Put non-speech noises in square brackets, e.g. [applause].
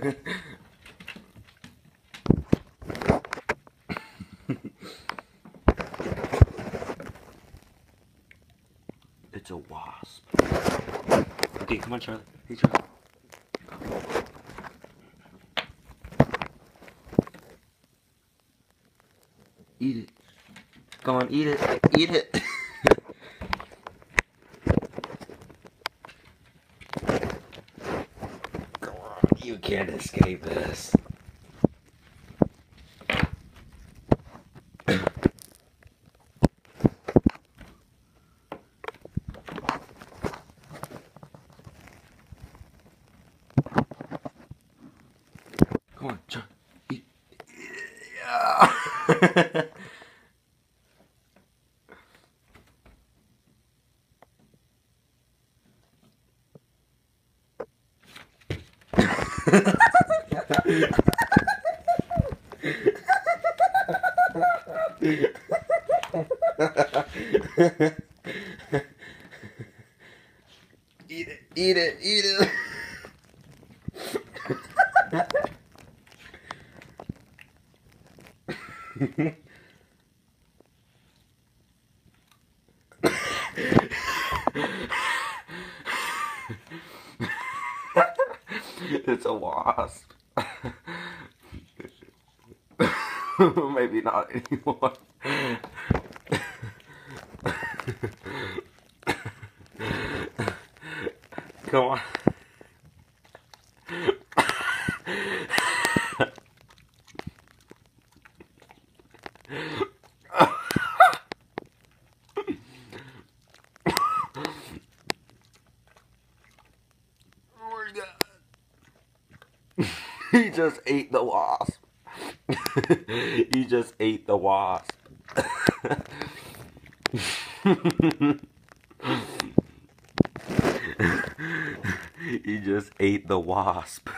[laughs] it's a wasp. Okay, come on, Charlie. Hey, Charlie. Eat it. Come on, eat it. Eat it. [laughs] Come on, you can't escape this. Come on, John. [laughs] Yeah. [laughs] eat it, eat it, eat it. [laughs] it's a wasp. [laughs] Maybe not anymore. Come on. [laughs] [laughs] he just ate the wasp. [laughs] he just ate the wasp. [laughs] he just ate the wasp.